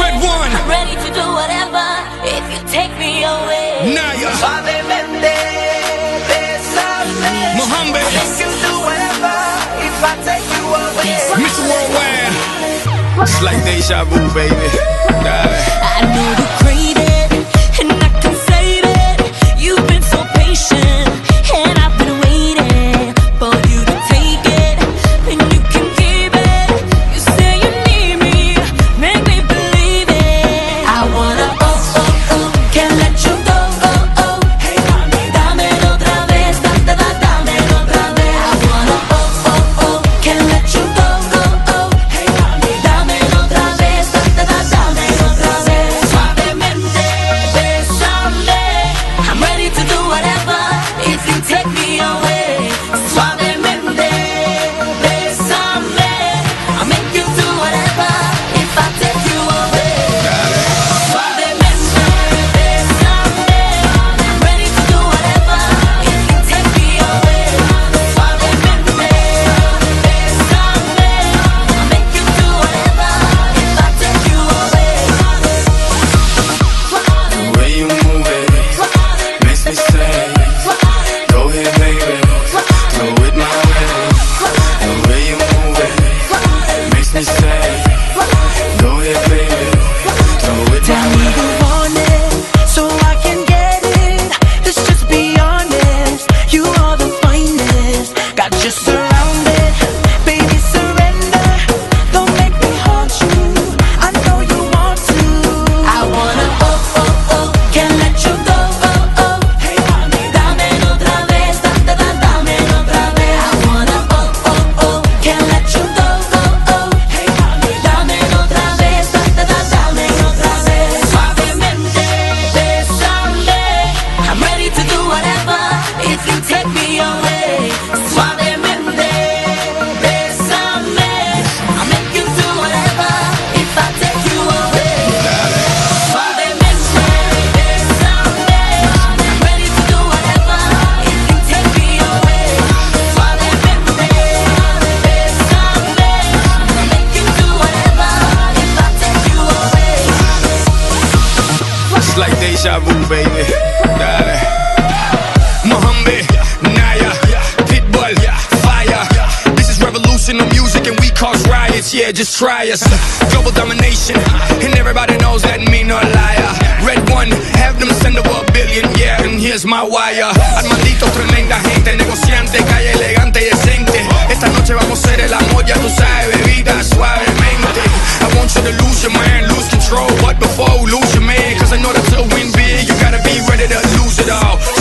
RedOne. Ready to do whatever if you take me away. Nayer. You. Mr. Worldwide. It's like deja vu, baby. I know the craving. Like deja vu, baby. Dale. Mohombi, Nayer, Pitbull, Fire. This is revolutionary music and we cause riots. Yeah, just try us. Global domination, and everybody knows that me no liar. RedOne, have them send over a billion. Yeah, and here's my wire. Al tremenda gente. your mind, lose control. But before, lose your man, cause I know that to win big, you gotta be ready to lose it all.